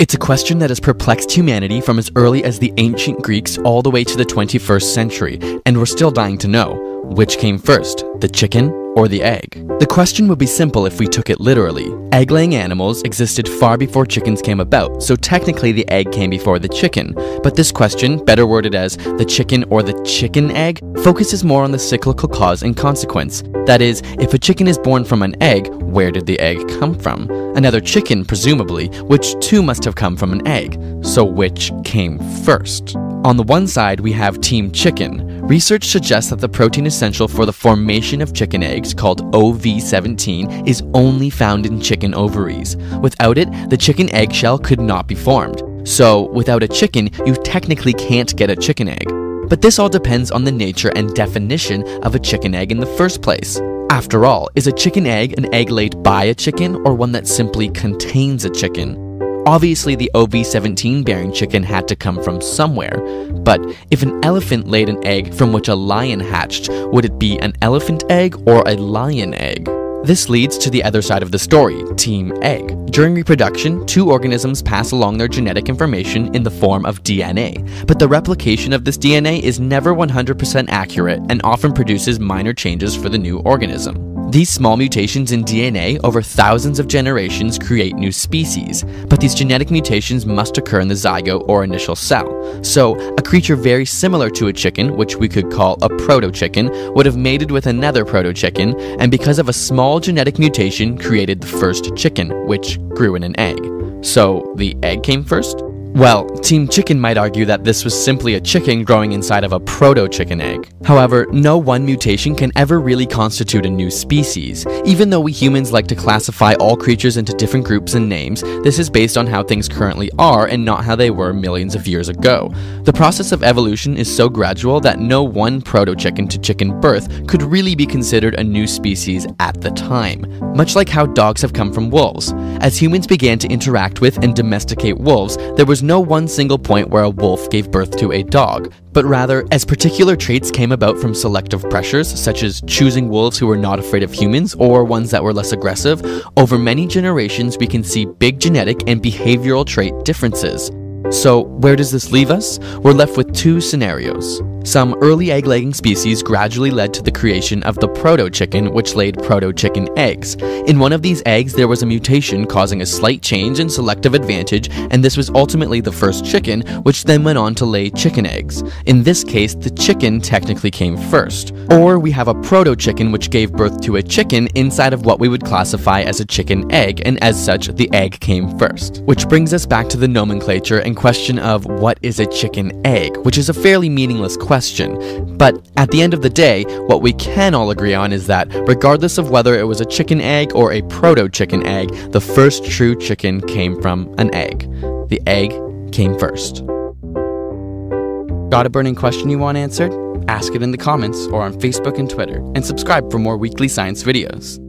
It's a question that has perplexed humanity from as early as the ancient Greeks all the way to the 21st century, and we're still dying to know which came first, the chicken or the egg? The question would be simple if we took it literally. Egg laying animals existed far before chickens came about, so technically the egg came before the chicken. But this question, better worded as the chicken or the chicken egg, focuses more on the cyclical cause and consequence. That is, if a chicken is born from an egg, where did the egg come from? Another chicken, presumably, which too must have come from an egg. So which came first? On the one side, we have Team Chicken. Research suggests that the protein essential for the formation of chicken eggs, called OC17, is only found in chicken ovaries. Without it, the chicken eggshell could not be formed. So, without a chicken, you technically can't get a chicken egg. But this all depends on the nature and definition of a chicken egg in the first place. After all, is a chicken egg an egg laid by a chicken or one that simply contains a chicken? Obviously, the OC17 bearing chicken had to come from somewhere, but if an elephant laid an egg from which a lion hatched, would it be an elephant egg or a lion egg? This leads to the other side of the story, Team Egg. During reproduction, two organisms pass along their genetic information in the form of DNA, but the replication of this DNA is never 100% accurate and often produces minor changes for the new organism. These small mutations in DNA over thousands of generations create new species, but these genetic mutations must occur in the zygote or initial cell. So, a creature very similar to a chicken, which we could call a proto-chicken, would have mated with another proto-chicken, and because of a small genetic mutation created the first chicken, which grew in an egg. So, the egg came first? Well, Team Chicken might argue that this was simply a chicken growing inside of a proto-chicken egg. However, no one mutation can ever really constitute a new species. Even though we humans like to classify all creatures into different groups and names, this is based on how things currently are and not how they were millions of years ago. The process of evolution is so gradual that no one proto-chicken to chicken birth could really be considered a new species at the time. Much like how dogs have come from wolves. As humans began to interact with and domesticate wolves, there was no one single point where a wolf gave birth to a dog, but rather, as particular traits came about from selective pressures, such as choosing wolves who were not afraid of humans or ones that were less aggressive, over many generations we can see big genetic and behavioral trait differences. So, where does this leave us? We're left with two scenarios. Some early egg laying species gradually led to the creation of the proto chicken, which laid proto chicken eggs. In one of these eggs, there was a mutation causing a slight change in selective advantage, and this was ultimately the first chicken, which then went on to lay chicken eggs. In this case, the chicken technically came first. Or we have a proto chicken, which gave birth to a chicken inside of what we would classify as a chicken egg, and as such, the egg came first. Which brings us back to the nomenclature and question of what is a chicken egg, which is a fairly meaningless question question. But at the end of the day, what we can all agree on is that, regardless of whether it was a chicken egg or a proto chicken egg, the first true chicken came from an egg. The egg came first. Got a burning question you want answered? Ask it in the comments or on Facebook and Twitter, and subscribe for more weekly science videos.